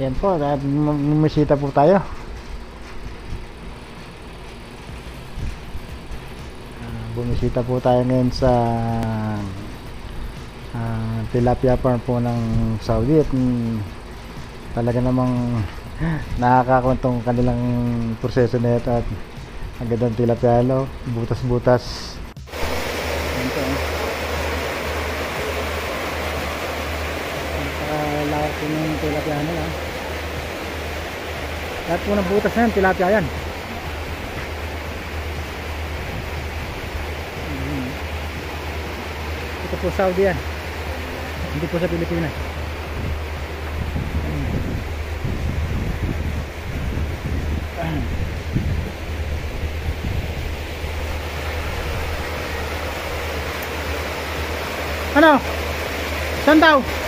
Ayan po, at bumisita po tayo. Ah, bumisita po tayo ngayon sa ah, tilapia farm po ng Saudi at mm, talaga namang nakakakuntong kanilang proseso na ito at ang gandang tilapia butas-butas. Ayan po. oh. Napakalawak po ng tilapia nila. Lahat po ng butas na yan, tilapia yan. Mhm. Ito po Saudi yan. Hindi po sa Pilipinas. Ano? Saan daw?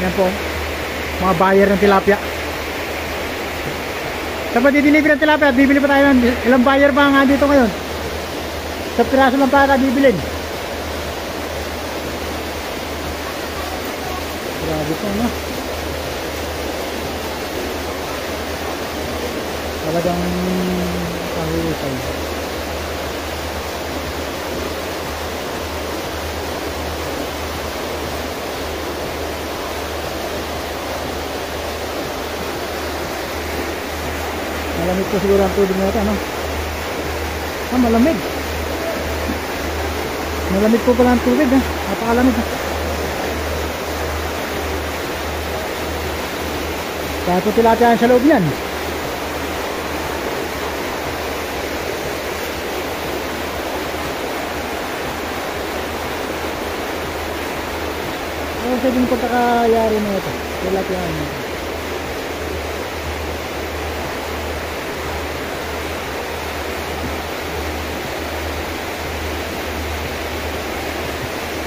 Ayan po. Mga buyer ng tilapia. Saan ba dideliver ng tilapia? Bibili pa tayo ng ilang buyer ba nga dito ngayon? Sa piraso lang para bibilin. Grabe po no? Talagang panghuhusay. Malamig po siguro ang tubig natin, ano? Ah, malamig. Malamig po pala ang tubig, ha? Napakalamig, ha? Kaya po tilapia yan sa loob niyan. Ano sa din pagkakayari na ito? Tilapia yan.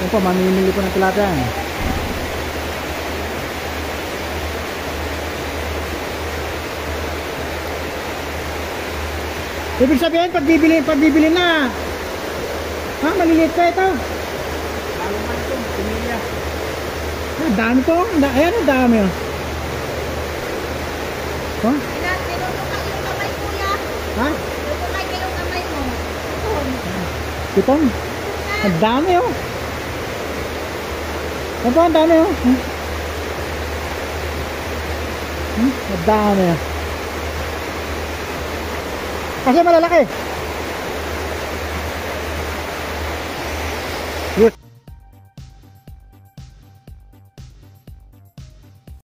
Yan po, mamimili ko ng tilapia. Ibig sabihin, pag bibili, pag bibili na, ha, maliliit pa ito. Ah, dami to. Da ayan, ang dami. Oh. Huh? Ha? Pitong? Ang dami oh. Ano po, ang dami oh. Hmm? Hmm? Ang dami. Kasi malalaki. Good.